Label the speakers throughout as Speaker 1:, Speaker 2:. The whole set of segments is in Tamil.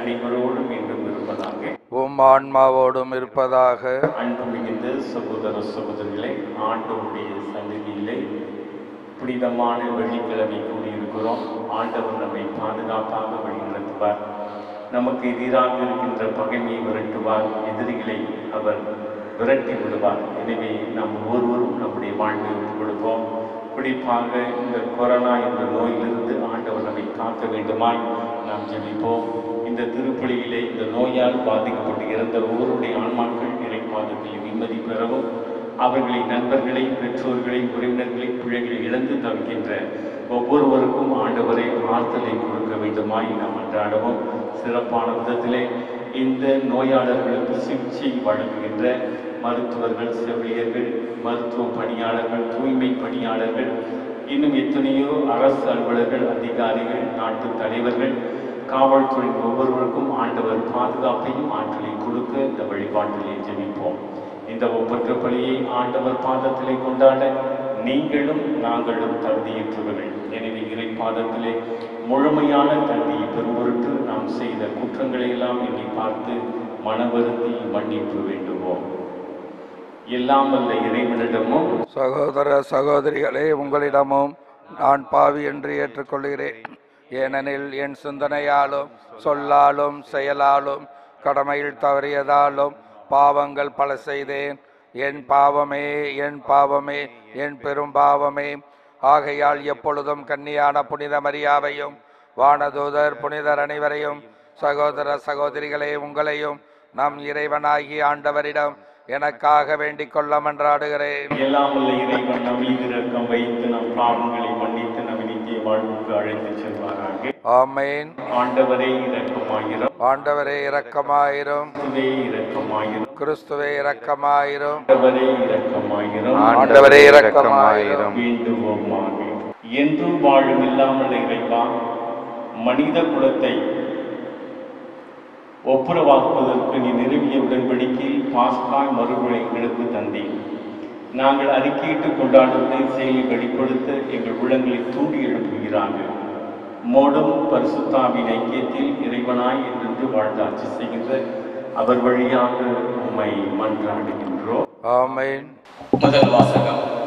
Speaker 1: அனைவரோடும் என்றும் இருப்பதாக
Speaker 2: உம் ஆன்மாவோடும் இருப்பதாக
Speaker 1: அன்பு மிகுந்த சகோதர சகோதரிகளே ஆண்டவருடைய சந்நிதியிலே புனிதமான வெள்ளிக்கிழமை கூடியிருக்கிறோம் ஆண்டவர் நம்மை பாதுகாப்பாக வழிநடத்துவார். நமக்கு எதிராக இருக்கின்ற பகைமையை விரட்டுவார். எதிரிகளை அவர் விரட்டி விடுவார். எனவே நாம் ஒவ்வொருவரும் நம்முடைய வாழ்வை கொடுப்போம் குறிப்பாக இந்த கொரோனா என்ற நோயிலிருந்து ஆண்டவர் நம்மை காக்க வேண்டுமாய் நாம் ஜெபிப்போம். இந்த திருப்பலியிலே இந்த நோயால் பாதிக்கப்பட்டு இறந்த ஒவ்வொருடைய ஆன்மாக்கள் இறைப்பாதத்தில் நிம்மதி பெறவும் அவர்களின் நண்பர்களை பெற்றோர்களை உறவினர்களை பிள்ளைகளை இழந்து தவிக்கின்ற ஒவ்வொருவருக்கும் ஆண்டவரை ஆறுதலை கொடுக்க வேண்டுமாய் நாம் அன்றாடவும். சிறப்பான விதத்திலே இந்த நோயாளர்களுக்கு சிகிச்சை வழங்குகின்ற மருத்துவர்கள் செவிலியர்கள் மருத்துவ பணியாளர்கள் தூய்மை பணியாளர்கள் இன்னும் எத்தனையோ அரசு அலுவலர்கள் அதிகாரிகள் நாட்டு தலைவர்கள் காவல்துறை ஒவ்வொருவருக்கும் ஆண்டவர் பாதுகாப்பையும் ஆற்றலையும் கொடுக்க இந்த வழிபாட்டிலே ஜெபிப்போம். இந்த ஒப்பற்ற பலியை ஆண்டவர் பாதத்திலே கொண்டாட நீங்களும் நாங்களும் தகுதியேற்றவர்கள். எனவே இறை பாதத்திலே முழுமையான தகுதியை பெறும்பொருட்டு நாம் செய்த குற்றங்களை எல்லாம் எண்ணி பார்த்து மனவருந்தி மன்னிப்பு வேண்டுவோம். எல்லாம் வல்ல இறைவனிடமும்.
Speaker 2: சகோதர சகோதரிகளே உங்களிடமும் நான் பாவி என்று ஏற்றுக்கொள்கிறேன். ஏனெனில் என் சிந்தனையாலும் சொல்லாலும் செயலாலும் கடமையில் தவறியதாலும் பாவங்கள் பல செய்தேன். என் பாவமே என் பாவமே என் பெரும் பாவமே. ஆகையால் எப்பொழுதும் கன்னியான புனித மரியாவையும் வானதூதர் புனிதர் அனைவரையும் சகோதர சகோதரிகளே உங்களையும் நம் இறைவனாகி ஆண்டவரிடம் எனக்காக வேண்டிக் கொள்ள மன்றாடுகிறேன்.
Speaker 1: எல்லாம் இறைவன் நம் வைத்து நம் பாவங்களை மன்னித்து நம் நித்திய வாழ்வுக்கு அழைத்து செல்வாராக
Speaker 2: ஆமென்.
Speaker 1: ஆண்டவரே இரக்கமாயிரம்
Speaker 2: ஆண்டவரே இரக்கமாயிரும்.
Speaker 1: கிறிஸ்துவே இரக்கமாயிரம். ஆண்டவரே இரக்கமாயிரம். என்றும் வாழும் இல்லாமல் இறைவா மனித குலத்தை ஒப்புரவாக்குவதற்கு நீ நிறுவிய உடன்படிக்கையில் பாஸ்காய் மறுமுறை எங்களுக்கு தந்தேன். நாங்கள் அறிக்கையிட்டு கொண்டாடுவதை செயலில் வெளிப்படுத்த எங்கள் உள்ளங்களை தூண்டி எழுப்புகிறார்கள். மோடும் பரிசுத்தாவின் ஐக்கியத்தில் இறைவனாய் என்று வாழ்ந்தாட்சி செய்கின்ற அவர் வழியாக உம்மை மன்றாடுகின்றோம்.
Speaker 2: ஆமென்.
Speaker 3: முதல் வாசகம்.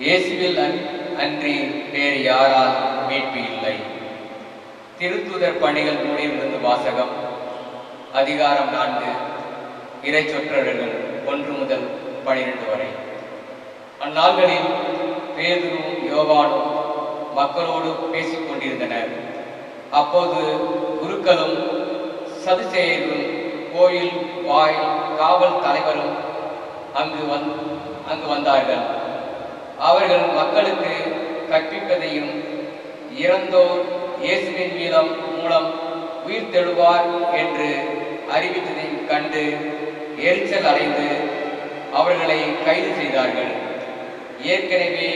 Speaker 3: இயேசுவில் அன்- அன்றி வேறு யாரால் மீட்பு இல்லை. திருத்துதர் பணிகள் நூலிலிருந்து வாசகம். அதிகாரம் நான்கு. இறை சொற்றொடர்கள் ஒன்று முதல் பனிரெண்டு வரை. அந்நாள்களில் பேதுரும் யோவானும் மக்களோடு பேசிக் கொண்டிருந்தனர் அப்போது குருக்களும் சதுசேயரும் கோயில் வாய் காவல் தலைவரும் அங்கு வந் அங்கு வந்தார்கள். அவர்கள் மக்களுக்கு கற்பிப்பதையும் இறந்தோர் இயேசுவின் மீதம் மூலம் உயிர் தெழுவார் என்று அறிவித்ததையும் கண்டு எரிச்சல் அடைந்து அவர்களை கைது செய்தார்கள். ஏற்கனவே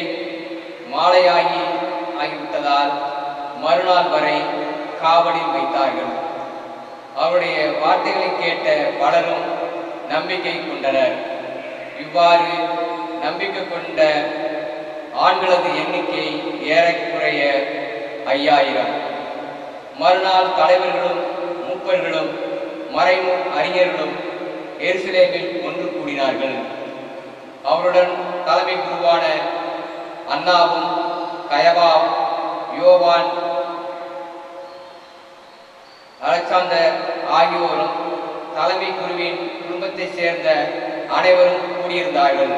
Speaker 3: மாலையாகி ஆகிவிட்டதால் மறுநாள் வரை காவலில் வைத்தார்கள். அவருடைய வார்த்தைகளை கேட்ட பலரும் நம்பிக்கை கொண்டனர். இவ்வாறு நம்பிக்கை கொண்ட ஆண்களது எண்ணிக்கை ஏறக்குறைய ஐயாயிரம். மறுநாள் தலைவர்களும் மூப்பர்களும் மறைமு அறிஞர்களும் எருசலேமில் ஒன்று கூடினார்கள். அவருடன் தலைமை குருவான அண்ணாவும் கயவா யோவான் அலெக்சாந்தர் ஆகியோரும் தலைமை குருவின் குடும்பத்தைச் சேர்ந்த அனைவரும் கூடியிருந்தார்கள்.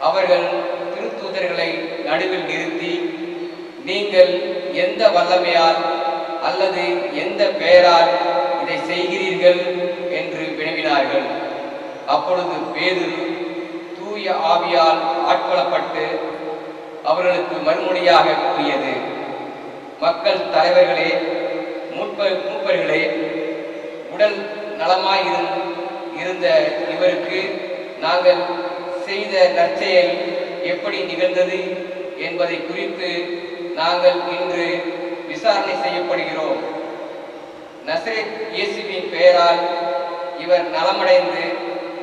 Speaker 3: அவர்கள் திருத்தூதர்களை நடுவில் நிறுத்தி நீங்கள் எந்த வல்லமையால் அல்லது எந்த பெயரால் இதை செய்கிறீர்கள்? என்று வினவினார்கள். அப்பொழுது பேதுரு தூய ஆவியால் ஆட்கொள்ளப்பட்டு அவர்களுக்கு மறுமொழியாக கூறியது மக்கள் தலைவர்களே மூப்பர் மூப்பர்களே உடல் நலமாய் இருந்த இவருக்கு நாங்கள் செய்த நற்செயல் எப்படி நிகழ்ந்தது என்பதை குறித்து நாங்கள் இன்று விசாரணை செய்யப்படுகிறோம். நசரத் இயேசுவின் பெயரால் இவர் நலமடைந்து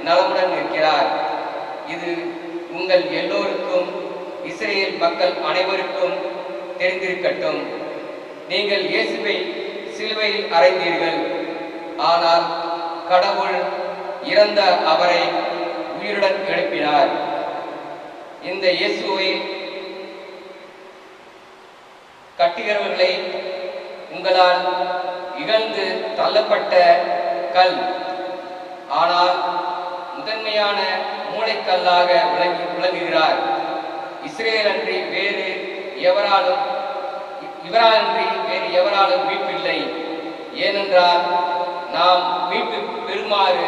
Speaker 3: நலமுடன் இருக்கிறார். இது உங்கள் எல்லோருக்கும் இஸ்ரேல் மக்கள் அனைவருக்கும் தெரிந்திருக்கட்டும். நீங்கள் இயேசுவை சிலுவையில் அறைந்தீர்கள். ஆனால் கடவுள் இறந்த அவரை உயிருடன் எழுப்பினார். இந்த இயேசுவை கட்டுகிறவர்களை உங்களால் இகழ்ந்து தள்ளப்பட்ட கல் ஆனால் முதன்மையான மூளைக்கல்லாக விளங்கி விளங்குகிறார். இஸ்ரேல் அன்றி வேறு எவராலும் இவராலன்றி வேறு எவராலும் மீட்பில்லை. ஏனென்றால் நாம் மீட்பு பெறுமாறு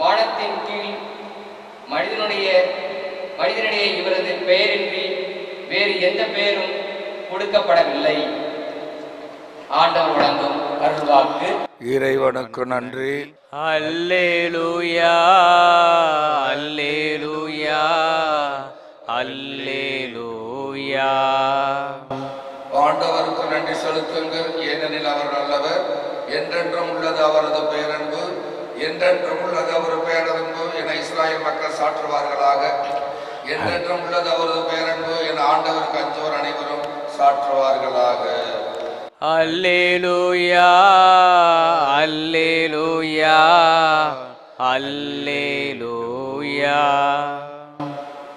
Speaker 3: வானத்தின் கீழ் மனிதனுடைய மனிதனுடைய இவரது பெயரின்றி வேறு எந்த பெயரும் கொடுக்கப்படவில்லை. ஆண்டவர் வழங்கும் அருள்வாக்கு
Speaker 2: இறைவனுக்கு நன்றி.
Speaker 4: அல்லேலூயா அல்லேலூயா. அல்லேலூயா.
Speaker 2: ஆண்டவருக்கு நன்றி செலுத்துங்கள். ஏனெனில் அவர் நல்லவர். என்றென்றும் உள்ளது அவரது பேரன்பு. என்றென்றும் உள்ளது அவரது பேரன்பு. என இஸ்ராயல் மக்கள் சாற்றுவார்களாக. என்றென்றும் உள்ளது அவரது பேரன்பு. என ஆண்டவருக்கு அஞ்சோர் அனைவரும் சாற்றுவார்களாக.
Speaker 4: அல்லேலூயா. அல்லேலூயா. அல்லேலூயா.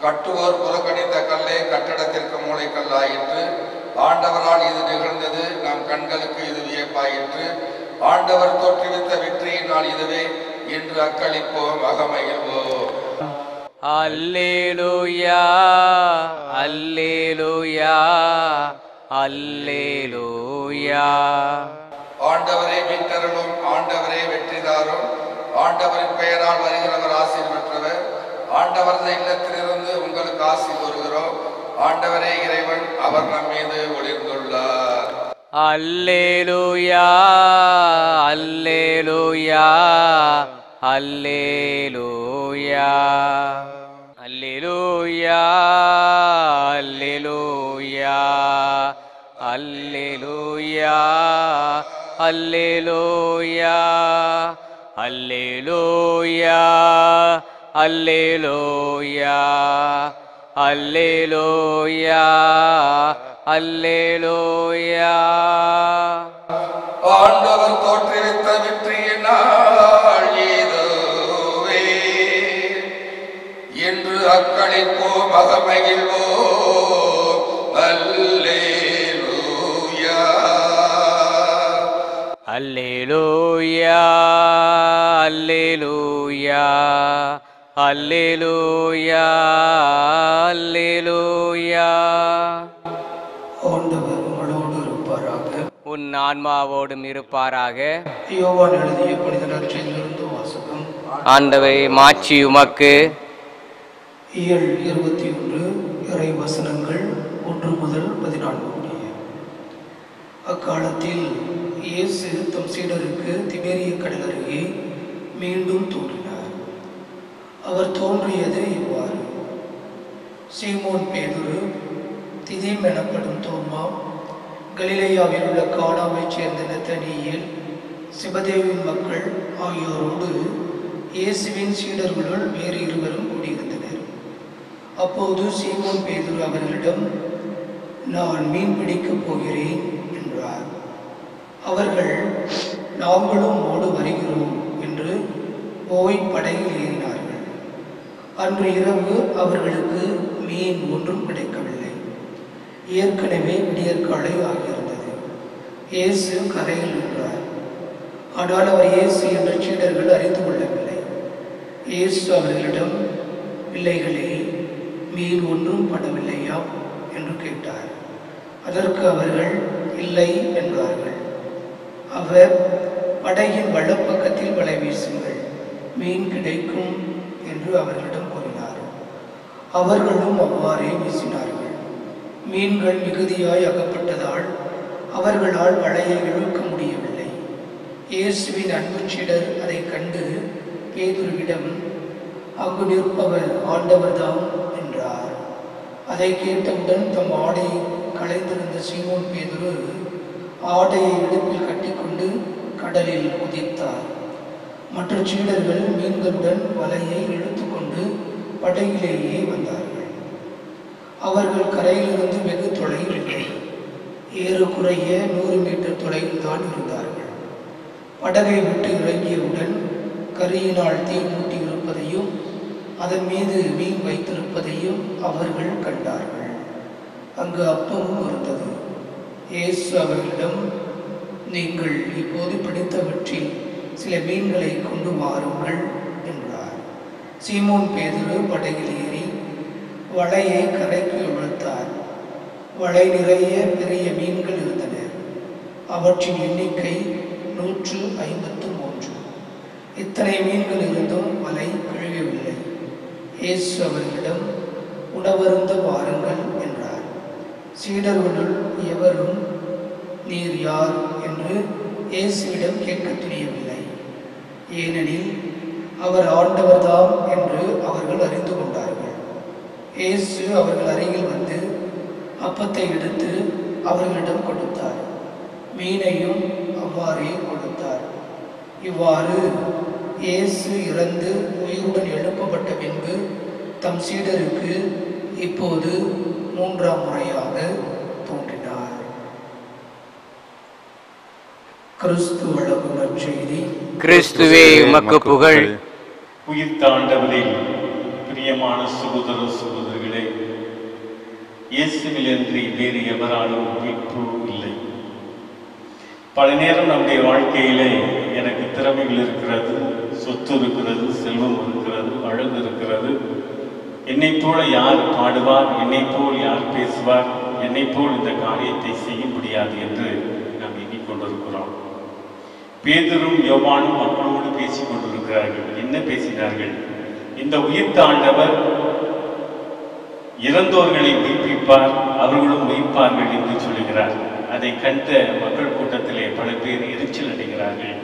Speaker 2: கட்டுவோர் புறக்கணித்த கல்லே கட்டடத்திற்கு மூளைக்கல்லாயிற்று ஆண்டவரால் இது நிகழ்ந்தது நம் கண்களுக்கு இது வியப்பாயிற்று ஆண்டவர் தோற்றுவித்த வெற்றியினால் இதுவே இன்று அக்களிப்போம் அகமகிழ்வோம்.
Speaker 4: அல்லேலூயா அல்லேலூயா அல்லேலூயா.
Speaker 2: ஆண்டவரே மீட்டருளும் ஆண்டவரே வெற்றிதாரும் ஆண்டவரின் பெயரால் வருகிறவர் ஆசீர் பெற்றவர் ஆண்டவரது இல்லத்திலிருந்து உங்களுக்கு ஆசி கூறுகிறோம். ஆண்டவரே இறைவன் அவர் நம் மீது ஒளிர்ந்துள்ளார்.
Speaker 4: அல்லேலூயா அல்லேலூயா அல்லேலூயா. அல்லேலூயா அல்லேலூயா அல்லேலூயா அல்லேலூயா அல்லேலூயா. அல்லேலூயா அல்லேலூயா அல்லேலூயா.
Speaker 2: ஆண்டவர் தோற்றுவித்த வெற்றியினால் இதுவே. என்று அக்களிப்போம் அகமகிழ்வோம் அல்லேலூயா.
Speaker 4: அல்லேலூயா அல்லேலூயா. அல்லேலூயா அல்லேலூயா
Speaker 5: ஆண்டவர் உங்களோடு இருப்பாராக.
Speaker 4: உன் ஆன்மாவோடும் இருப்பாராக.
Speaker 5: யோவான் எழுதிய புனித நற்செய்தியிலிருந்து வாசகம்.
Speaker 4: ஆண்டவை மாட்சி உமக்கு.
Speaker 5: இயல் இருபத்தி ஒன்று இறை வசனங்கள் ஒன்று முதல் பதினான்கு முடிய அக்காலத்தில் இயேசு தம் சீடருக்கு திபேரிய கடல் அருகே மீண்டும் தோன்றினார் அவர் தோன்றியது இவ்வாறு. சீமோன் பேதுரு திதீம் எனப்படும் தோமா கலிலேயாவில் உள்ள காடாவைச் சேர்ந்த நத்தனியில் சிவதேவின் மக்கள் ஆகியோரோடு இயேசுவின் சீடர்களுள் வேறு இருவரும் கூடியிருந்தனர். அப்போது சீமோன் பேதுரு அவர்களிடம் நான் மீன் பிடிக்கப் போகிறேன் என்றார். அவர்கள் நாங்களும் ஓடு வருகிறோம் என்று போய் படகில் ஏறினார். அன்று இரவு அவர்களுக்கு மீன் ஒன்றும் கிடைக்கவில்லை. ஏற்கனவே விடியற்காலை ஆகியிருந்தது. இயேசு கரையில் நின்றார். ஆனால் அவர் இயேசு என்ற சீடர்கள் அறிந்து கொள்ளவில்லை. இயேசு அவர்களிடம் பிள்ளைகளே மீன் ஒன்றும் படவில்லையா? என்று கேட்டார். அதற்கு அவர்கள் இல்லை என்றார்கள். அவர் படகின் வலப்பக்கத்தில் வலை வீசுங்கள். மீன் கிடைக்கும் என்று அவர்களிடம் அவர்களும் அவ்வாறே வீசினார்கள் மீன்கள் மிகுதியாய் அகப்பட்டதால் அவர்களால் வலையை இழுக்க முடியவில்லை. இயேசுவின் அன்பு சீடர் அதை கண்டு பேதுருவிடம் அங்கு நிற்பவர் ஆண்டவர்தாம் என்றார். அதை கேட்டவுடன் தம் ஆடையை களைந்திருந்த சீமோன் பேதுரு ஆடையை இடுப்பில் கட்டிக்கொண்டு கடலில் குதித்தார். மற்ற சீடர்கள் மீன்களுடன் வலையை இழு படகிலேயே வந்தார்கள். அவர்கள் கரையிலிருந்து வெகு தொலைவில் இல்லை ஏறக்குறைய நூறு மீட்டர் தொலைவில் தான் இருந்தார்கள். படகை விட்டு இறங்கியவுடன் கரியினால் தீ மூட்டி இருப்பதையும் அதன் மீது மீன் வைத்திருப்பதையும் அவர்கள் கண்டார்கள். அங்கு அப்பமும் இருந்தது. இயேசு அவர்களிடம் நீங்கள் இப்போது பிடித்தவற்றில் சில மீன்களை கொண்டு வாருங்கள். சீமோன் பேதுரு படகில் ஏறி வலையை கரைக்கு இழுத்தார். வலை நிறைய பெரிய மீன்கள் இருந்தன. அவற்றின் எண்ணிக்கை நூற்று ஐம்பத்து மூன்று. இத்தனை மீன்கள் இருந்தும் வலை கழுவவில்லை. இயேசு அவர்களிடம் உணவருந்த வாருங்கள் என்றார். சீடர்களுள் எவரும் நீர் யார்? என்று இயேசுவிடம் கேட்கத் துணியவில்லை. ஏனெனில் அவர் ஆண்டவர்தாம் என்று அவர்கள் அறிந்து கொண்டார்கள். இயேசு அவர்கள் அருகில் வந்து அப்பத்தை எடுத்து அவர்களிடம் கொடுத்தார். மீனையும் அவ்வாறே கொடுத்தார். இவ்வாறு இயேசு இறந்து உயிருடன் எழுப்பப்பட்ட பின்பு தம் சீடருக்கு இப்போது மூன்றாம் முறையாக தோன்றினார் கிறிஸ்து வழங்கும் நற்செய்தி
Speaker 4: கிறிஸ்துவே உமக்கு புகழ்.
Speaker 1: உயிர்த்த ஆண்டவரில் பிரியமான சகோதர சகோதரிகளே இயேசுவிலின்றி வேறு எவராலும் மீட்பு இல்லை. பல நேரம் நம்முடைய வாழ்க்கையிலே எனக்கு திறமைகள் இருக்கிறது சொத்து இருக்கிறது செல்வம் இருக்கிறது அழகு இருக்கிறது. என்னை போல யார் பாடுவார் என்னை போல் யார் பேசுவார் என்னை போல் இந்த காரியத்தை செய்ய முடியாது என்று நாம் எண்ணிக்கொண்டிருக்கிறோம் பேதரும் யோவானும் மக்களோடு பேசிக் கொண்டிருக்கிறார்கள். என்ன பேசினார்கள்? இந்த உயிர்த்த ஆண்டவர் இறந்தோர்களை உயிர்ப்பிப்பார் அவர்களும் உயிர்ப்பார்கள் என்று சொல்லுகிறார். அதை கண்ட மக்கள் கூட்டத்திலே பல பேர் எரிச்சல் அடைகிறார்கள்.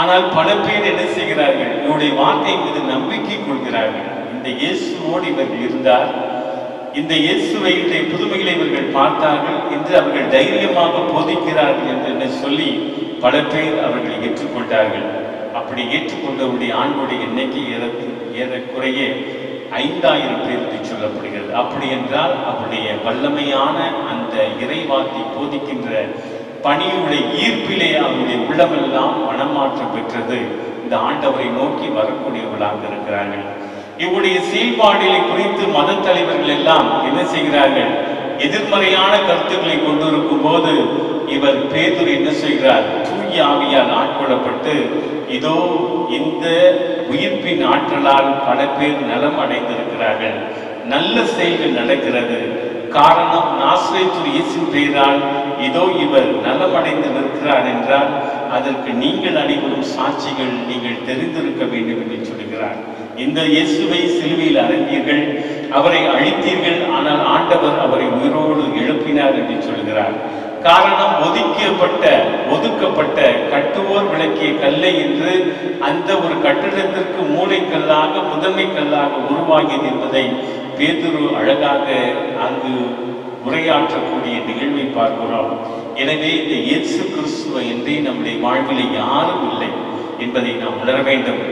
Speaker 1: ஆனால் பல பேர் என்ன செய்கிறார்கள்? இவருடைய வார்த்தை மீது நம்பிக்கை கொள்கிறார்கள். இந்த இயேசுவோடு இவர்கள் இருந்தார். இந்த இயேசுவை இன்றைய புதுமைகளை இவர்கள் பார்த்தார்கள். என்று அவர்கள் தைரியமாக போதிக்கிறார்கள் என்று சொல்லி பல பேர் அவர்களை ஏற்றுக்கொண்டார்கள். அப்படி ஏற்றுக்கொண்டவருடைய ஆண்களுடைய எண்ணிக்கை ஏற ஏறக்குறைய ஐந்தாயிரம் பேர் என்று சொல்லப்படுகிறது. அப்படி என்றால் அவருடைய வல்லமையான அந்த இறைவார்த்தை போதிக்கின்ற பணியுடைய ஈர்ப்பிலே அவருடைய உள்ளமெல்லாம் மனமாற்றம் பெற்றது. இந்த ஆண்டவரை நோக்கி வரக்கூடியவர்களாக இருக்கிறார்கள். இவருடைய செயல்பாடுகளை குறித்து மத தலைவர்கள் எல்லாம் என்ன செய்கிறார்கள்? எதிர்மறையான கருத்துக்களை கொண்டிருக்கும் போது இவர் பேதுரு என்ன செய்கிறார்? தூய ஆவியால் ஆட்கொள்ளப்பட்டு இதோ இந்த உயிர்ப்பின் ஆற்றலால் பல பேர் நலம் அடைந்திருக்கிறார்கள். நல்ல செயல்கள் நடக்கிறது. காரணம் நாசிரியத்துறை இயேசின் பெயரால் இதோ இவர் நலமடைந்து நிற்கிறார் என்றால் அதற்கு நீங்கள் அனைவரும் சாட்சிகள் நீங்கள் தெரிந்திருக்க வேண்டும் என்று சொல்கிறார். இந்த இயேசுவை சிலுவையில் அறைந்தீர்கள் அவரை அழித்தீர்கள் ஆனால் ஆண்டவர் அவரை உயிரோடு எழுப்பினார் என்று சொல்கிறார். காரணம் ஒதுக்கப்பட்ட ஒதுக்கப்பட்ட கட்டுவோர் விளக்கிய கல்லை என்று அந்த ஒரு கட்டிடத்திற்கு மூளைக்கல்லாக முதன்மை கல்லாக உருவாகியது என்பதை பேதுரு அழகாக அங்கு உரையாற்றக்கூடிய நிகழ்வை பார்க்கிறோம் எனவே இந்த இயேசு கிறிஸ்துவ என்றே நம்முடைய வாழ்வில் யாரும் இல்லை என்பதை நாம் உணர வேண்டும்.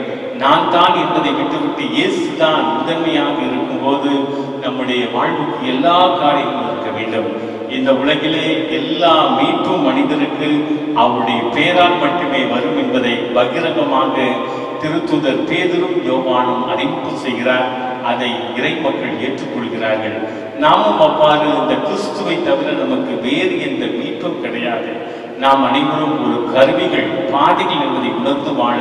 Speaker 1: நான் தான் என்பதை விட்டுவிட்டு இயேசு தான் முதன்மையாக இருக்கும்போது நம்முடைய வாழ்வுக்கு எல்லா காரியங்களும் இருக்க வேண்டும். இந்த உலகிலே எல்லா மீட்பும் மனிதனுக்கு அவருடைய பேரால் மட்டுமே வரும் என்பதை பகிரங்கமாக திருத்துதர் பேதரும் யோவானும் அறிவிப்பு செய்கிறார். அதை இறை மக்கள் ஏற்றுக்கொள்கிறார்கள். நாமும் அவ்வாறு இந்த கிறிஸ்துவை தவிர நமக்கு வேறு எந்த மீட்பும் கிடையாது. நாம் அனைவரும் ஒரு கருவிகள் பாதைகள் என்பதை உணர்ந்து வாழ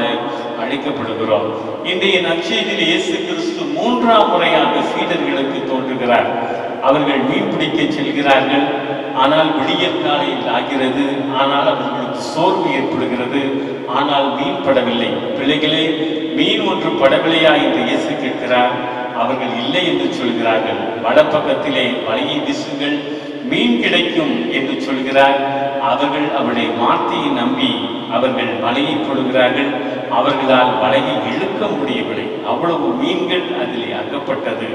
Speaker 1: அழைக்கப்படுகிறோம். இன்றைய நற்செய்தியில் இயேசு கிறிஸ்து மூன்றாம் முறையாக சீடர்களுக்கு தோன்றுகிறார். அவர்கள் மீன் பிடிக்க செல்கிறார்கள். ஆனால் விடியற் காலையில் ஆகிறது. ஆனால் அவர்களுக்கு சோர்வு ஏற்படுகிறது. ஆனால் மீன் படவில்லை. பிள்ளைகளே மீன் ஒன்று படவில்லையா என்று இயேசு கேட்கிறார். அவர்கள் இல்லை என்று சொல்கிறார்கள். வடப்பக்கத்திலே வலையை வீசுங்கள். மீன் கிடைக்கும் என்று சொல்கிறார். அவர்கள் அவருடைய வார்த்தையை நம்பி அவர்கள் வலையை தொடுகிறார்கள் அவர்களால் வலையை இழுக்க முடியவில்லை. அவ்வளவு மீன்கள் அதில் அகப்பட்டது.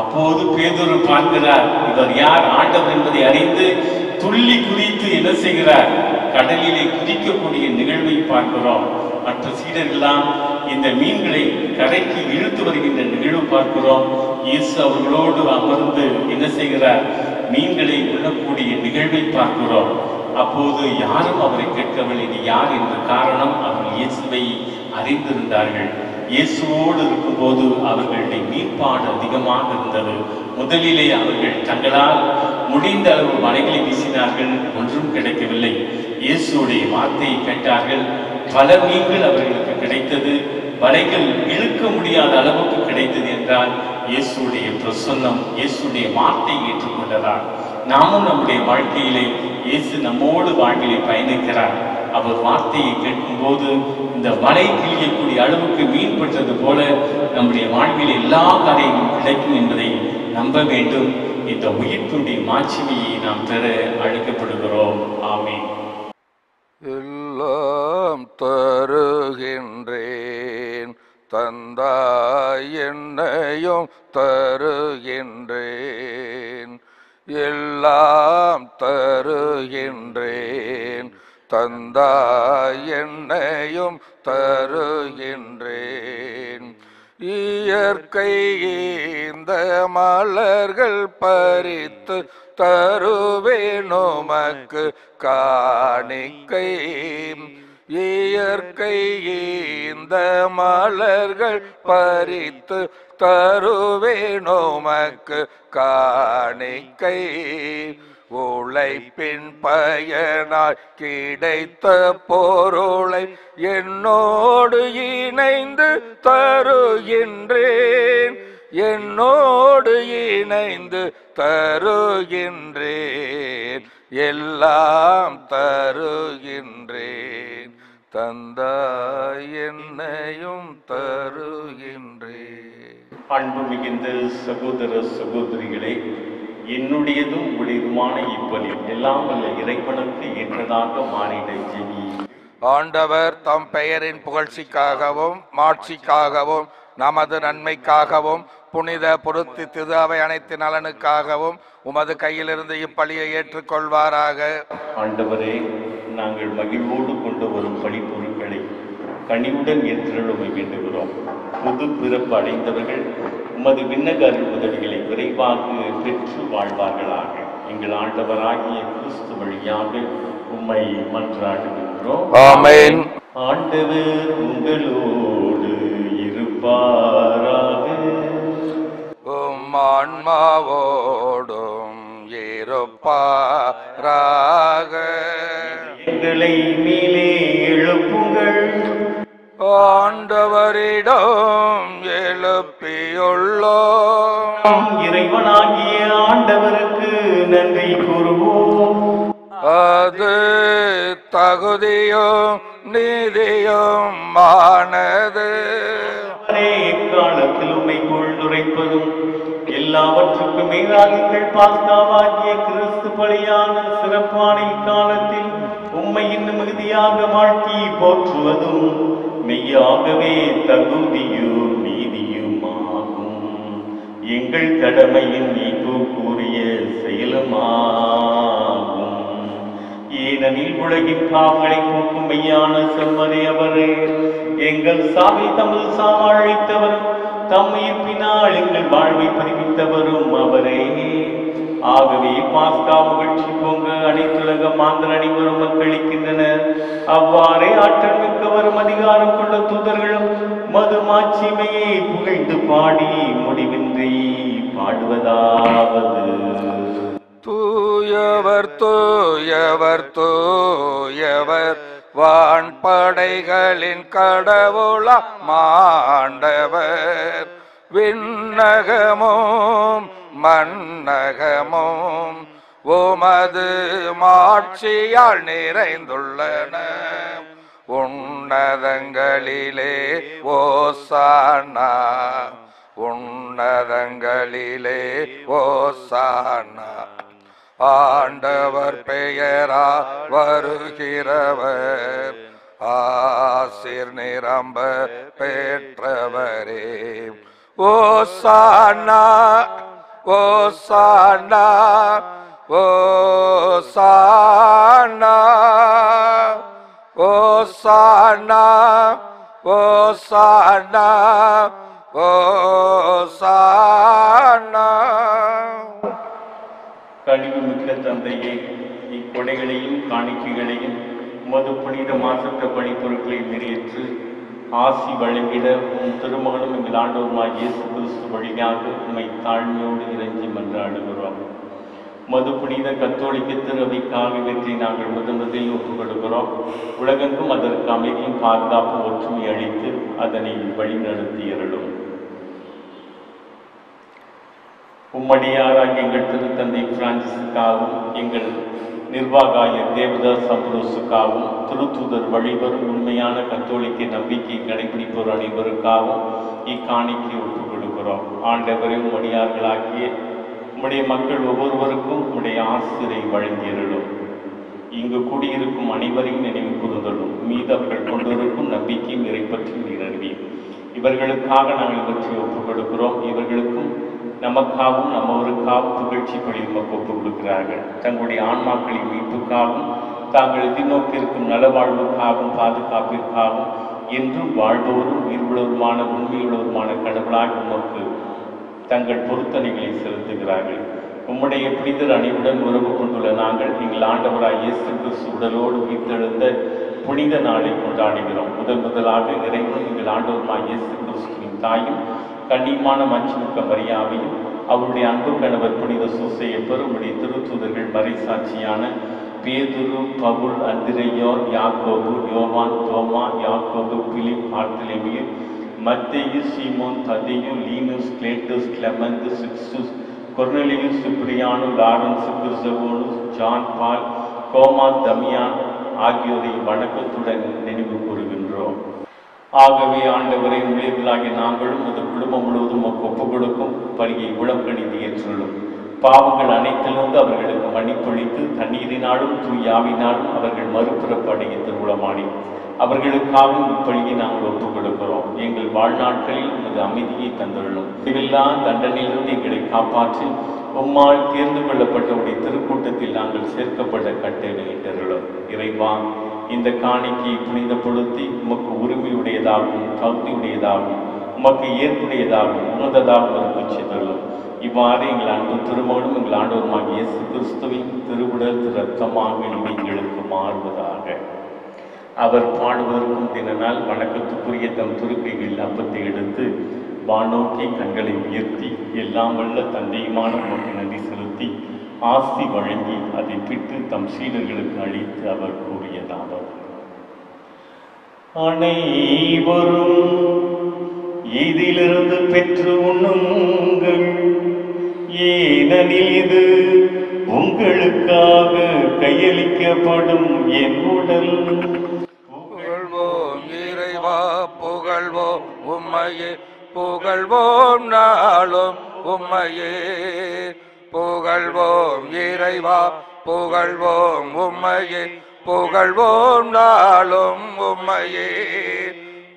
Speaker 1: அப்போது பேதுரு பார்க்கிறார் இவர் யார்? ஆண்டவர் என்பதை அறிந்து துள்ளி குதித்து என்ன செய்கிறார்? கடலிலே குதிக்கக்கூடிய நிகழ்வை பார்க்கிறோம். மற்ற சீடர்கள்லாம் இந்த மீன்களை கரைக்கு இழுத்து வருகின்ற நிகழ்வு பார்க்கிறோம். இயேசு அவர்களோடு அமர்ந்து என்ன செய்கிறார்? மீன்களை உண்ணக்கூடிய நிகழ்வை பார்க்கிறோம். அப்போது யாரும் அவரை கேட்கவில்லை. நீ யார் என்ற காரணம் அவர்கள் இயேசுவை அறிந்திருந்தார்கள். இயேசுவோடு இருக்கும்போது அவர்களுடைய மீட்பாடு அதிகமாக இருந்தது. முதலிலே அவர்கள் தங்களால் முடிந்த அளவு மலைகளை வீசினார்கள். ஒன்றும் கிடைக்கவில்லை. இயேசுடைய வார்த்தையை கேட்டார்கள். பல மீன்கள் அவர்களுக்கு கிடைத்தது. வலைகள் இழுக்க முடியாத அளவுக்கு கிடைத்தது என்றால் இயேசுடைய பிரசன்னம் இயேசுடைய வார்த்தை ஏற்றுக்கொண்டதால். நாமும் நம்முடைய வாழ்க்கையிலே இயேசு நம்மோடு வாழ்விலே பயணிக்கிறார். அவர் வார்த்தையை கேட்கும்போது இந்த வலை கிழியக்கூடிய அளவுக்கு மீன் போல நம்முடைய வாழ்வில் எல்லா காரியங்களும் கிடைக்கும் என்பதை நம்ப வேண்டும். இந்த உயிர்ப்புடைய மாட்சிமையை நாம் பெற அழைக்கப்படுகிறோம். ஆமே
Speaker 2: எல்லாம் தருகின்றேன். தந்தாய் என்னையும் தருகின்றேன். எல்லாம் தருகின்றேன். தந்தாய் என்னையும் தருகின்றேன். இயற்கை இந்த மலர்கள் பறித்து தருவேன் உமக்கு காணிக்கை இயற்கை இந்த மலர்கள் பறித்து தருவேன் காணிக்கை. உழைப்பின் பயனாய் கிடைத்த பொருளை என்னோடு இணைந்து தருகின்றேன். என்னோடு இணைந்து தருகின்றேன். எல்லாம் தருகின்றேன். தந்தாய் என்னையும் தருகின்றேன்.
Speaker 1: அன்பு மிகுந்த சகோதர சகோதரிகளே என்னுடையதும் உங்களுதுமான இப்பலி எல்லாம் வல்ல இறைவனுக்கு ஏற்றதாக மாறிட
Speaker 2: ஆண்டவர் தம் பெயரின் புகழ்ச்சிக்காகவும் மாட்சிக்காகவும் நமது நன்மைக்காகவும் புனித பொருத்தி திரு அவை அனைத்து நலனுக்காகவும் உமது கையிலிருந்து இப்பலியை ஏற்றுக்கொள்வாராக.
Speaker 1: ஆண்டவரே நாங்கள் மகிழ்வோடு கனிவுடன் ஏற்றலுமை வேண்டுகிறோம். புது பிறப்பு அடைந்தவர்கள் உமது விண்ணக அருள் உதவிகளை விரைவாக பெற்று வாழ்வார்களாக. எங்கள் ஆண்டவராகிய கிறிஸ்து வழியாக உம்மை மன்றாடுகின்றோம்.
Speaker 2: ஆமென்.
Speaker 1: ஆண்டவர் உங்களோடு இருப்பாராக.
Speaker 2: ஆன்மாவோடும் இருப்பாராக.
Speaker 1: எங்களை மேலே எழுப்புங்கள்.
Speaker 2: ஆண்டவரிடம் எழுப்பியுள்ளோம்.
Speaker 1: இறைவனாகிய ஆண்டவருக்கு நன்றி கூறுவோம்.
Speaker 2: அது தகுதியும் நீதியும் ஆனது.
Speaker 1: அவரே எக்காலத்தில் உம்மை கொள்ளுரைப்பதும் எல்லாவற்றுக்கும் மேலாக எங்கள் பாஸ்தாவாகிய கிறிஸ்து பலியான சிறப்பான இக்காலத்தில் உம்மை இன்னும் மிகுதியாக வாழ்த்தி போற்றுவதும் மெய்யாகவே தகுதியும் நீதியுமாகும். எங்கள் கடமையின் நீக்கு கூறிய செயலுமாகும். ஏனெனில் உலகின் பாவங்களை போக்கும் மெய்யான செம்மறி அவரே. எங்கள் சாமி தமிழ் சாம அழைத்தவர் தம்மையிப்பினால் எங்கள் வாழ்வை பதிவித்தவரும் அவரே. ஆகவே பாஸ்கா மகிழ்ச்சி பொங்க. அனைத்துலக மாந்தர் அனைவரும் மக்களிக்கின்றனர் அவ்வாறே ஆற்றல் மிக்கவரும் அதிகாரம் கொண்ட தூதர்களும் மது மாட்சிமையை புகழ்ந்து பாடி முடிவின்றி பாடுவதாவது.
Speaker 2: தூயவர் தூயவர் தூயவர் வான்படைகளின் கடவுளா மாண்டவர். விண்ணகமும் மன்னகமும் உமது மாட்சியால் நிறைந்துள்ளன. உன்னதங்களிலே ஓசானா உன்னதங்களிலே ஓசானா. ஆண்டவர் பெயரா வருகிறவர் ஆசிர் நிரம்ப பெற்றவரே. ஓசானா ஓசானா ஓசானா ஓசானா ஓசானா ஓசானா.
Speaker 1: கனிவு மிக்க தந்தையே இக்கொடைகளையும் காணிக்கைகளையும் உமது புனித மாசற்ற பணிப்பொருட்களை நிறைவேற்று. ஆசி வழங்கிட உன் திருமகனும் எங்கள் ஆண்டவருமாய் இயேசு கிறிஸ்து வழியாக உண்மை தாழ்மையோடு இறைஞ்சி மன்றாடுகிறோம் மது புனித கத்தோலிக்க திருவைக்காக வெற்றி நாங்கள் முதன் முதலில் ஒப்புக் கொடுக்கிறோம் உலகெங்கும் அதற்கு அமைதியும் பாதுகாப்பு ஒற்றுமை அளித்து அதனை வழிநடத்தி அருளும். உம்மடியாராக எங்கள் திருத்தந்தை பிரான்சிஸுக்காகவும் எங்கள் நிர்வாகாயர் தேவதாஸ் அம்ரோஸுக்காகவும் திருத்தூதர் வழிவரும் உண்மையான கத்தோலிக்க நம்பிக்கை கடைபிடிப்போர் அனைவருக்காகவும் இக்காணிக்கை ஒப்புக் கொடுக்கிறோம் ஆண்டவரையும் மணியார்களாகிய உம்முடைய மக்கள் ஒவ்வொருவருக்கும் உம்முடைய ஆசிரியை வழங்கியருளும். இங்கு கூடியிருக்கும் அனைவரையும் நினைவு கூறுதலும் மீது அவர்கள் கொண்டிருக்கும் நம்பிக்கையும் இறைப்பற்றியும் நிறவி இவர்களுக்காக நாங்கள் பற்றி ஒப்புக் கொடுக்கிறோம் இவர்களுக்கும் நமக்காகவும் நம்மவருக்காகவும் புகழ்ச்சி பொழிவு உமக்கு ஒப்புக் கொடுக்கிறார்கள். தங்களுடைய ஆன்மாக்களின் மீட்புக்காகவும் தாங்கள் எதிர்நோக்கியிருக்கும் நலவாழ்வுக்காகவும் பாதுகாப்பிற்காகவும் என்றும் வாழ்வோரும் உயிர்வுள்ளவருமான உண்மையுள்ளவருமான கடவுளாக உமக்கு தங்கள் பொருத்தனைகளை செலுத்துகிறார்கள். உம்முடைய புனிதர் அணிவுடன் உறவு கொண்டுள்ள நாங்கள் எங்கள் ஆண்டவராய் இயேசு கிறிஸ்து உடலோடு உயிர்த்தெழுந்த புனித நாளை கொண்டாடுகிறோம். முதல் முதலாக இறைவன் எங்கள் ஆண்டவருமாய் இயேசு கிறிஸ்துவின் தாயும் கண்ணியமான மஞ்சுமிக்க மரியாவையும் அவருடைய அன்பு கணவர் புனித சூசையப்பர் உம்முடைய திருத்தூதர்கள் மறைசாட்சியான பேதுரு பவுல் அந்திரையோர் யாக்கோபு யோவான் தோமா யாக்கோபு பிலிப் பார்த்திலேமியு மத்தேயு சீமோன் ததையு லீனுஸ் கிளேட்டஸ் கிளமந்து சிக்ஸுஸ் கொர்னலியுஸ் சுப்ரியானு லாரன்ஸ் கிறிஸ்தவோனு ஜான் பால் கோமா தமியான் ஆகியோரை வணக்கத்துடன் நினைவு ஆகவே ஆண்டவரை ஊழியர்களாகிய நாங்களும் அந்த குடும்பம் முழுவதும் ஒப்பு கொடுக்கும் பணியை உளம் கணிந்து ஏற்றுள்ளோம் பாவங்கள் அனைத்திலிருந்து அவர்களுக்கு மன்னிப்பொழித்து தண்ணீரினாலும் தூயாவினாலும் அவர்கள் மறுபிறப்பு அடைய திருவுளமானி. அவர்களுக்காகவும் இப்பழியை நாங்கள் ஒப்புக் கொடுக்கிறோம் எங்கள் வாழ்நாட்களில் உமது அமைதியை தந்துள்ளோம் இதுவெல்லா தண்டனையிலிருந்து எங்களை காப்பாற்றி உம்மால் தேர்ந்து கொள்ளப்பட்ட உடைய திருக்கூட்டத்தில் நாங்கள் சேர்க்கப்பட்ட கட்டளையிட்டருளும் இறைவா இந்த காணிக்கையை புனிதப்படுத்தி உமக்கு உரிமையுடையதாகவும் தகுதியுடையதாகவும் உமக்கு ஏற்புடையதாகவும் உணர்ந்ததாகவும் இருக்க செய்துள்ளோம். இவ்வாறு எங்கள் அன்பு திருமகனும் எங்கள் ஆண்டவருமாக இயேசு கிறிஸ்துவின் திருவுடல் திரு ரத்தமாக எங்களுக்கு மாறுவதாக. அவர் பாடுவதற்கும் தினனால் வணக்கத்துக்குரிய தம் துருக்கையில் அப்பத்தை எடுத்து வானோக்கி கண்களை உயர்த்தி எல்லாம் வல்ல தந்தையுமான உமக்கு நன்றி செலுத்தி ஆசி வழங்கி அதை பிட்டு தம் சீடர்களுக்கு அளித்து அவர் கூறினார் அனைவரும் இதிலிருந்து பெற்று உண்ணுங்கள் ஏனெனில் இது உங்களுக்காக கையளிக்கப்படும் என் உடல்.
Speaker 2: புகழ்வோம் இறைவா புகழ்வோம் உம்மையே புகழ்வோம் நாளும் உம்மையே. புகழ்வோம் இறைவா புகழ்வோம் உம்மையே புகழ்வோம் நாளும் உம்மையே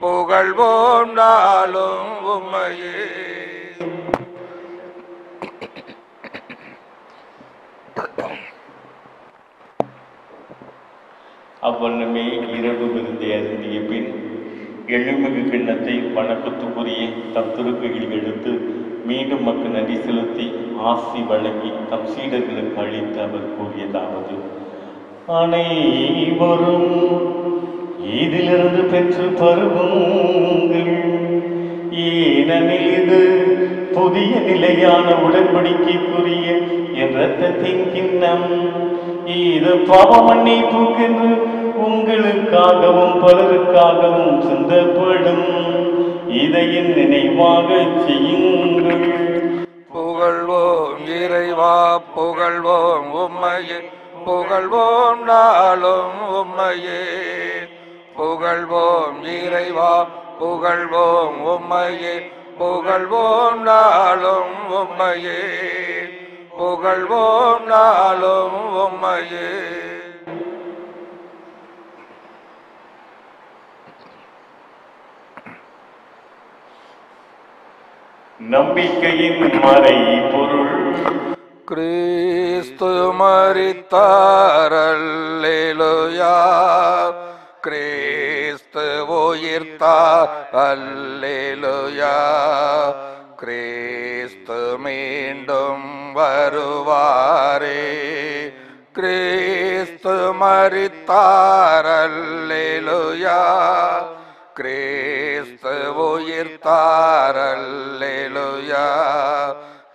Speaker 2: புகழ்வோம் நாளும் உம்மையே.
Speaker 1: அவ்வண்ணமே இரவு விருந்தை அருந்திய பின் எழுமிகு கிண்ணத்தை வணக்கத்துக்குரிய தம் திருக்கையில் எடுத்து மீண்டும் மக்கு நன்றி செலுத்தி ஆசி வழங்கி தம் சீடர்களுக்கு அளித்து அவர் கூறியதாவது. அனைவரும் இதிலிருந்து பெற்று பருவுங்கள். ஏனெனில் இது புதிய நிலையான உடன்படிக்கைக்குரிய என் ரத்தத்தின் கிண்ணம். இது பாவ மன்னிப்புக்கென்று உங்களுக்காகவும் பலருக்காகவும் சிந்தப்படும். இதையின் நினைவாக செய்யுங்கள். நம்பிக்கையின் மறை பொருள்.
Speaker 2: கிறிஸ்து மரித்தாரல்லேலுயா. கிறிஸ்து உயிர்த்தார் அல்லேலுயா கிறிஸ்து மீண்டும் வருவாரே. கிறிஸ்து மரித்தாரல்லேலுயா. கிறிஸ்து உயிர்த்தாரல்லேலுயா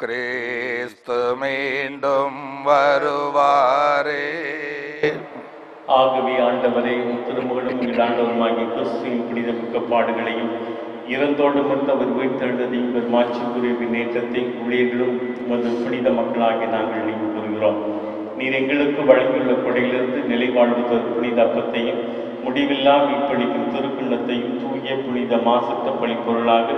Speaker 2: கிறிஸ்து மீண்டும் வருவாரே.
Speaker 1: ஆகவே ஆண்டவரே திருமகளும் எங்கள் ஆண்டவருமாகிய கிறிஸ்துவின் புனிதமிக்க பாடுகளையும் இறந்தோடு மருந்து அவர் உயிர்த்தெழுந்ததையும் பெருமாட்சிக்குரிய நேற்றத்தை ஊழியர்களும் உமது புனித மக்களாகி நாங்கள் நினைவு கூறுகிறோம். நீர் எங்களுக்கு வழங்கியுள்ள கொடையிலிருந்து நிலைவாழ்வு புனித அப்பத்தையும் முடிவில்லா மீட்பளிக்கும் திருக்குள்ளத்தையும் தூய புனித மாசற்ற பழிப்பொருளாக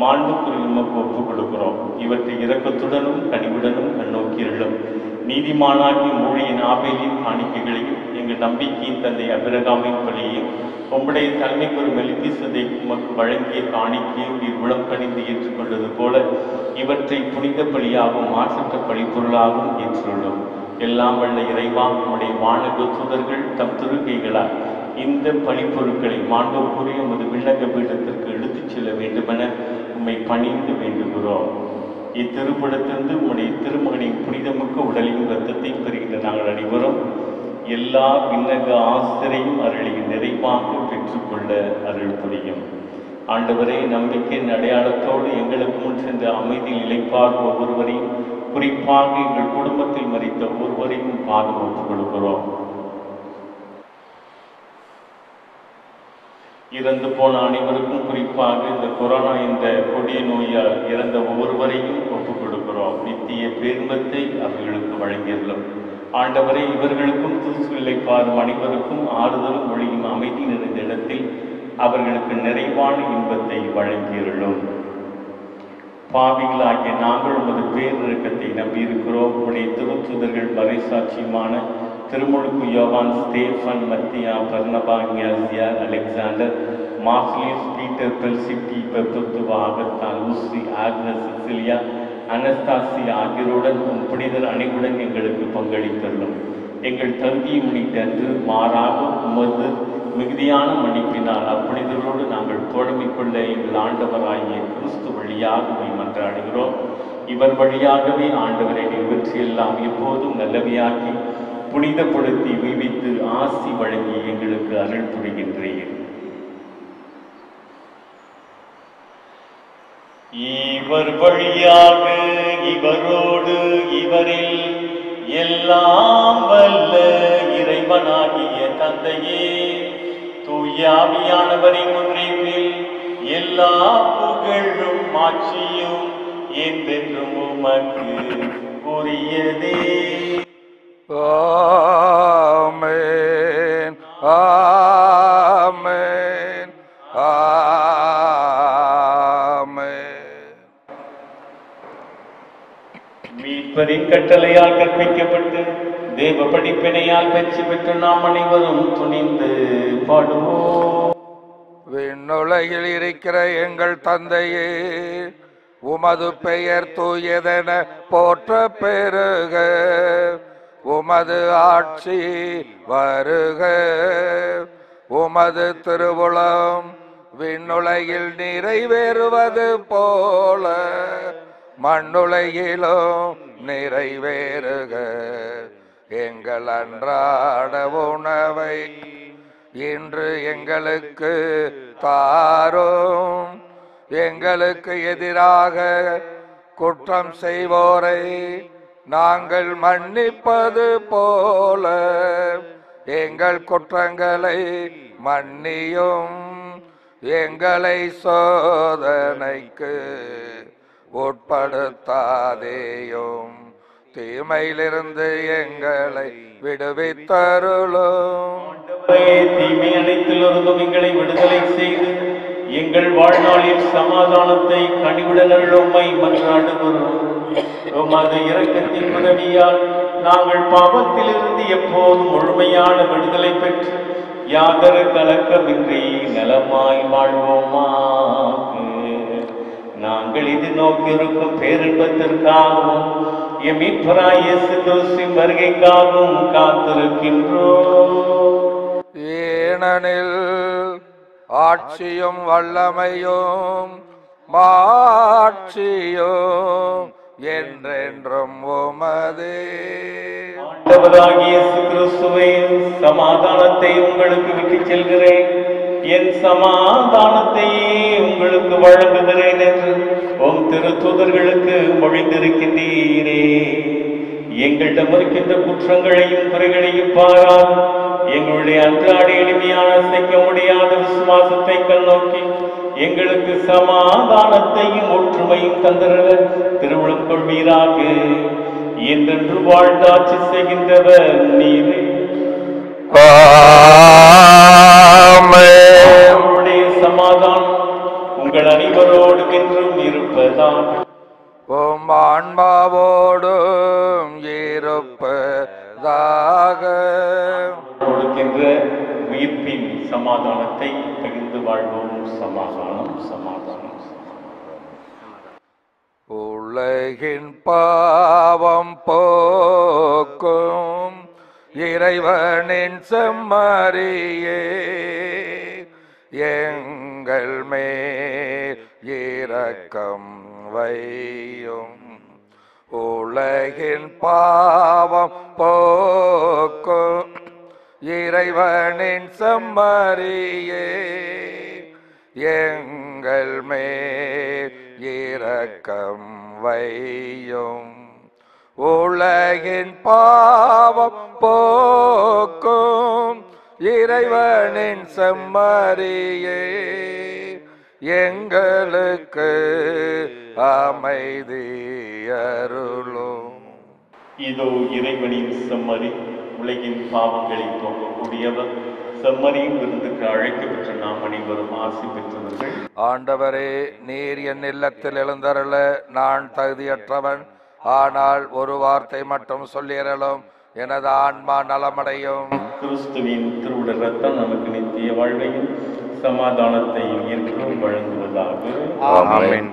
Speaker 1: மாண்புக்குரிய உமக்கு ஒப்புக் கொடுக்கிறோம் இவற்றை இரக்கத்துடனும் கனிவுடனும் கண்ணோக்கியுள்ளோம் நீதிமானாகி மூழியின் ஆபையின் காணிக்கைகளையும் எங்கள் நம்பிக்கையின் தந்தை அபிரகாமின் பலியையும் உம்முடைய தலைமைக்கு ஒரு மெலிபிசதை உமக்கு வழங்கிய காணிக்கையும் இவ்வுளம் கணிந்து ஏற்றுக்கொண்டது போல இவற்றை புனித பலியாகவும் மாசற்ற பழிப்பொருளாகவும் ஏற்றுள்ளோம். எல்லாம் வல்ல இறைவா உம்முடைய வானக தூதர்கள் தம் திருக்கைகளால் இந்த பழிப்பொருட்களை மாண்டோக்குரிய உமது விண்ணக பீடத்திற்கு எடுத்துச் செல்ல வேண்டுமென உம்மை பணிந்து வேண்டுகிறோம். இத்திருப்படத்திலிருந்து உம்முடைய திருமகனின் புனிதமிக்க உடலையும் இரத்தத்தையும் பெறுகின்ற நாங்கள் அனைவரும் எல்லா விண்ணக ஆசிரியையும் அருளின் நிறைவாக பெற்றுக்கொள்ள அருள் புரியும் ஆண்டவரே நம்பிக்கையின் அடையாளத்தோடு எங்களுக்கு முன் சென்ற அமைதியில் இழைப்பார் ஒவ்வொருவரையும். குறிப்பாக எங்கள் குடும்பத்தில் மறித்த ஒவ்வொருவரையும் பாதுகாத்துக் கொள்கிறோம் கொடுக்கிறோம் இறந்து போன அனைவருக்கும் குறிப்பாக இந்த கொரோனா இந்த கொடிய நோயால் இறந்த ஒவ்வொருவரையும் ஒப்புக் கொடுக்கிறோம். நித்திய பேர்மத்தை அவர்களுக்கு வழங்கியுள்ளோம். ஆண்டவரை இவர்களுக்கும் தூசுகளை பாரும் அனைவருக்கும் ஆறுதலும் ஒளியும் அமைதி நிறைந்த இடத்தில் அவர்களுக்கு நிறைவான இன்பத்தை வழங்கியுள்ளோம். பாவிகளாகிய நாங்கள் உமது பேரிறக்கத்தை நம்பியிருக்கிறோம். உடைய திருத்துதர்கள் மறைசாட்சியுமான திருமுழுக்கு யோவான் ஸ்டேஃபன் மத்தியா பர்னபா கியாசியா அலெக்சாண்டர் மார்க்லியஸ் Peter பெல்சிட்டி பெப்பத்துவா அகத்தான் Lucy Agnes Cecilia Anastasia ஆகியோருடன் உன் புனிதர் அனைவுடன் எங்களுக்கு பங்களித்துள்ளோம் எங்கள் தகுதியை முன்னிட்டு மாறாக உமது மிகுதியான மன்னிப்பினால் அப்புனிதரோடு நாங்கள் தோழமை கொள்ள எங்கள் ஆண்டவராகிய கிறிஸ்து வழியாக மன்றாடுகிறோம். இவர் வழியாகவே ஆண்டவரை வெற்றியெல்லாம் எப்போதும் நல்லவையாக்கி புனிதப்படுத்தி விவித்து ஆசி வழங்கி எங்களுக்கு அருள் புரிகின்றேன் இவர் வழியாக இவரோடு இவரில் எல்லாம் வல்ல இறைவனாகிய தந்தையே தூயாவியானவரின் ஒன்றைப்பில் எல்லா புகழும் மாட்சியும் என்றென்றும் உமக்கு உரியதே.
Speaker 2: ஆமென் ஆமென்
Speaker 1: மீட்பரின் கட்டளையால் கற்பிக்கப்பட்டு தேவ படிப்பினையால் வெற்றி பெற்ற நாம் அனைவரும் துணிந்து பாடுவோம்.
Speaker 2: விண்ணுலகில் இருக்கிற எங்கள் தந்தையே உமது பெயர் தூயதென போற்ற பெருக உமது ஆட்சி வருக. உமது திருவுளம் விண்ணுலகில் நிறைவேறுவது போல மண்ணுலகிலும் நிறைவேறுக. எங்கள் அன்றாட உணவை இன்று எங்களுக்கு தாரும். எங்களுக்கு எதிராக குற்றம் செய்வோரை நாங்கள் மன்னிப்பது போல எங்கள் குற்றங்களை மன்னியும். எங்களை சோதனைக்கு உட்படுத்தாதேயும். தீமையிலிருந்து எங்களை விடுவித்தருளும்.
Speaker 1: தீமை அனைத்திலிருந்தும் எங்களை விடுதலை செய்து எங்கள் வாழ்நாளில் சமாதானத்தை கனிவுடன் உம்மை மன்றாடுகிறோம். உமது இரக்கத்தின் உதவியால் நாங்கள் பாவத்திலிருந்து எப்போதும் முழுமையான விடுதலை பெற்று யாதொரு கலக்கமின்றி நலமாய் வாழ்வோமாக. நாங்கள் இது நோக்கியிருக்கும் பேரின்பத்திற்காகவும் எம் மீட்பராய் இயேசு வருகைக்காகவும் காத்திருக்கின்றோம்.
Speaker 2: ஏனெனில் ஆட்சியும் வல்லமையும் மாட்சியும் என்றென்றும் உமதே
Speaker 1: ஆண்டவராகிய இயேசு சமாதானத்தை உங்களுக்கு விட்டு செல்கிறேன். என் சமாதானத்தையே உங்களுக்கு வழங்குகிறேன் என்று உம் திருத்தூதர்களுக்கு மொழிந்திருக்கின்றீரே. எங்களிடம் இருக்கின்ற குற்றங்களையும் குறைகளையும் பாராது. எங்களுடைய அன்றாட எளிமையான அசைக்க முடியாத விசுவாசத்தை கண்ணோக்கி எங்களுக்கு சமாதானத்தையும் ஒற்றுமையும் தந்திரல திருவிழம் கொள்வீராக என்றென்று வாழ்ந்தாட்சி செய்கின்றவர் நீரே. சமாதானம் உங்கள் அனைவரோடும் என்றும் இருப்பதாக.
Speaker 2: உம் ஆன்மாவோடும் இருப்பதாக.
Speaker 1: கொடுக்கின்ற உயிர்ப்பின் சமாதானத்தை வாழ்வோம் சமாதானம் சமாதானம்.
Speaker 2: உலகின் பாவம் போக்கும் இறைவனின் செம்மறியே. எங்கள் மேல் இரக்கம் வையும். உலகின் பாவம் போக்கும் இறைவனின் சம்மரியே எங்கள் மேல் இரக்கம் வையும். உலகின் பாவம் போக்கும் இறைவனின் செம்மறியே எங்களுக்கு அமைதி அருளும்
Speaker 1: இதோ இறைவனின் செம்மறி. உலகின் பாவங்களை போக்கக்கூடியவர் செம்மறியும் விருந்துக்கு அழைக்கப்பெற்ற நாம் அனைவரும் ஆசி பெற்றவர்கள்.
Speaker 2: ஆண்டவரே நீர் என் இல்லத்தில் எழுந்தருள நான் தகுதியற்றவன். ஆனால் ஒரு வார்த்தை மட்டும் சொல்லியறலும் எனது ஆன்மா நலமடையும்.
Speaker 1: கிறிஸ்துவின் திருவுடல் ரத்தம் நமக்கு நித்திய வாழ்வையும் சமாதானத்தையும் என்றும் வழங்குவதாக.
Speaker 2: ஆமென்.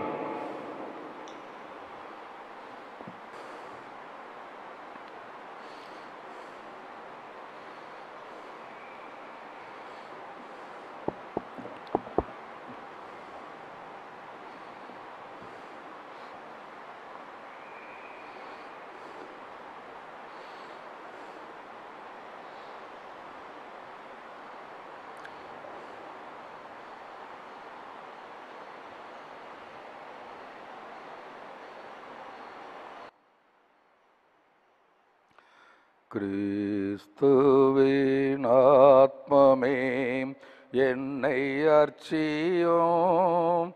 Speaker 2: கிறிஸ்துவின் ஆத்மமே என்னை அர்ச்சியும்.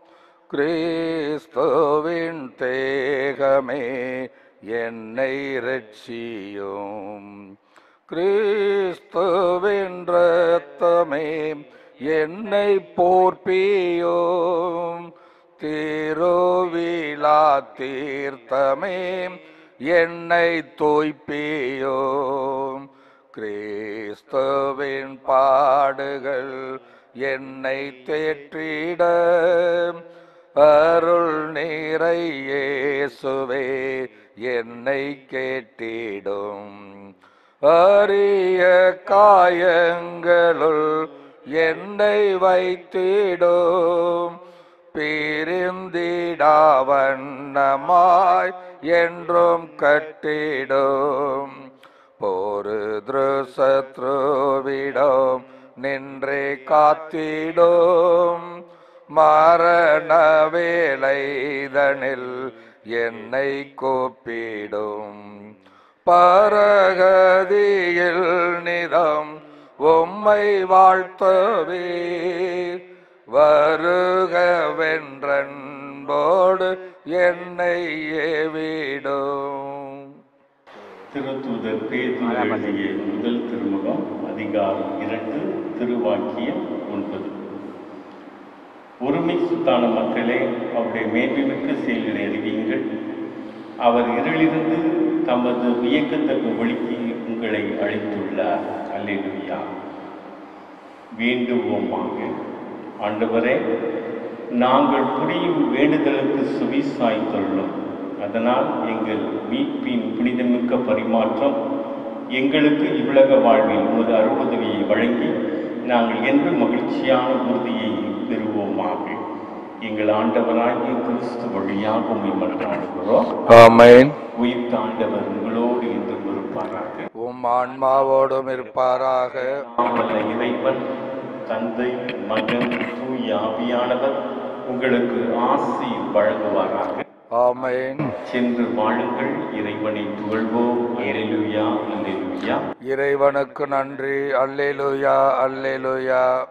Speaker 2: கிறிஸ்துவின் தேகமே என்னை ரட்சியோம். கிறிஸ்துவின் இரத்தமே என்னை போர்ப்பியும். திருவிழா தீர்த்தமே என்னை தோய்ப்பியும் கிறிஸ்துவின் பாடுகள் என்னை தேற்றிட. அருள் நீரை இயேசுவே என்னை கேட்டிடும். அரிய காயங்களுள் என்னை வைத்திடும். பிரிந்திடாவண்ணமாய் என்றும் கட்டிடும். போரு திருசத்ருவிடம் நின்றே காத்திடும். மரண வேலைதனில் என்னை கூப்பிடும். பரகதியில் நிதம் உம்மை வாழ்த்தவே அன்போடு என்னை ஏவிடும்.
Speaker 1: திருத்தூதர் பேதுரு எழுதிய முதல் திருமுகம் அதிகாரம் இரண்டு திருவாக்கியம் ஒன்பது. ஒருமை சுத்தான மக்களே அவருடைய மேன்மைமிக்க செயல்களை அறிவியுங்கள். அவர் இருளிருந்து தமது வியக்கத்தக்க ஒழுக்கி உங்களை அழைத்துள்ளார். அல்லேலுயா. வேண்டுவோமாக. ஆண்டவரே நாங்கள் புரியும் வேண்டுதலுக்கு சுவி சாய்த்துள்ளோம் அதனால் எங்கள் மீட்பின் புனிதமிக்க பரிமாற்றம் எங்களுக்கு இவ்வுலக வாழ்வில் உமது அருளுதவியை வழங்கி நாங்கள் என்று மகிழ்ச்சியான உறுதியை பெறுவோமாக. எங்கள் ஆண்டவராகிய கிறிஸ்து வழியாக உண்மை மன்றாடுகிறோம்
Speaker 6: ஆமென்.
Speaker 1: உயிர்த்த ஆண்டவர் உங்களோடு என்றும் இருப்பாராக.
Speaker 6: உம் ஆன்மாவோடும் இருப்பாராக.
Speaker 1: இறைவன் தந்தை மகன் தூய் ஆவியானவர் உங்களுக்கு ஆசி வழங்குவாராக.
Speaker 6: ஆமென்.
Speaker 1: சென்று வாழுங்கள். இறைவனை புகழ்வோம் அல்லேலூயா அல்லேலூயா
Speaker 6: இறைவனுக்கு நன்றி. அல்லேலூயா அல்லேலூயா